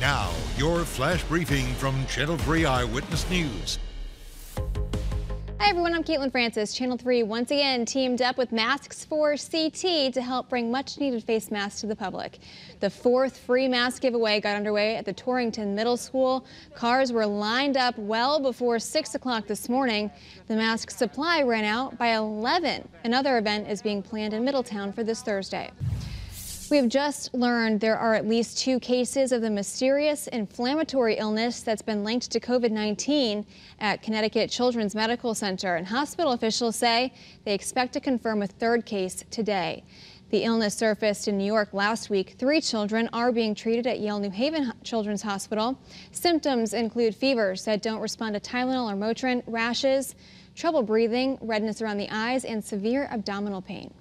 Now, your flash briefing from Channel 3 Eyewitness News. Hi everyone, I'm Caitlin Francis. Channel 3 once again teamed up with Masks for CT to help bring much needed face masks to the public. The fourth free mask giveaway got underway at the Torrington Middle School. Cars were lined up well before 6 o'clock this morning. The mask supply ran out by 11. Another event is being planned in Middletown for this Thursday. We have just learned there are at least two cases of the mysterious inflammatory illness that's been linked to COVID 19 at Connecticut Children's Medical Center. And hospital officials say they expect to confirm a third case today. The illness surfaced in New York last week. Three children are being treated at Yale New Haven Children's Hospital. Symptoms include fevers that don't respond to Tylenol or Motrin, rashes, trouble breathing, redness around the eyes, and severe abdominal pain.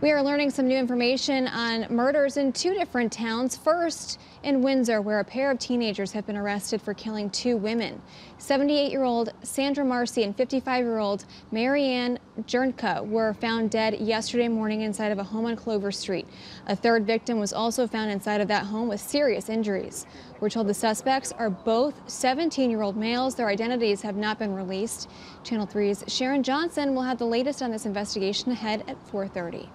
We are learning some new information on murders in two different towns. First, in Windsor, where a pair of teenagers have been arrested for killing two women. 78 year old Sandra Marcy and 55 year old Marianne Jernka were found dead yesterday morning inside of a home on Clover Street. A third victim was also found inside of that home with serious injuries. We're told the suspects are both 17 year old males. Their identities have not been released. Channel 3's Sharon Johnson will have the latest on this investigation ahead at 430.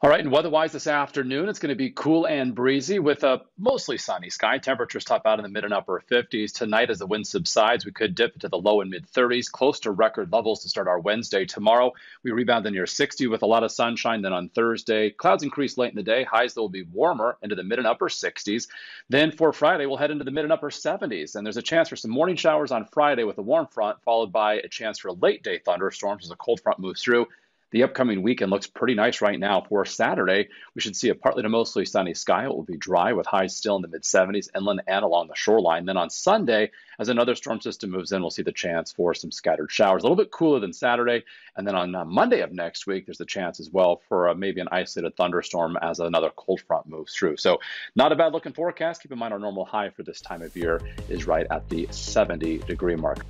All right, and weather-wise this afternoon, it's going to be cool and breezy with a mostly sunny sky. Temperatures top out in the mid and upper 50s. Tonight, as the wind subsides, we could dip into the low and mid 30s, close to record levels to start our Wednesday. Tomorrow, we rebound to near 60 with a lot of sunshine. Then on Thursday, clouds increase late in the day. Highs that will be warmer into the mid and upper 60s. Then for Friday, we'll head into the mid and upper 70s. And there's a chance for some morning showers on Friday with a warm front, followed by a chance for late day thunderstorms as a cold front moves through. The upcoming weekend looks pretty nice right now. For Saturday, we should see a partly to mostly sunny sky. It will be dry with highs still in the mid 70s inland and along the shoreline. Then on Sunday, as another storm system moves in, we'll see the chance for some scattered showers. A little bit cooler than Saturday. And then on uh, Monday of next week, there's a chance as well for uh, maybe an isolated thunderstorm as another cold front moves through. So, not a bad looking forecast. Keep in mind our normal high for this time of year is right at the 70 degree mark.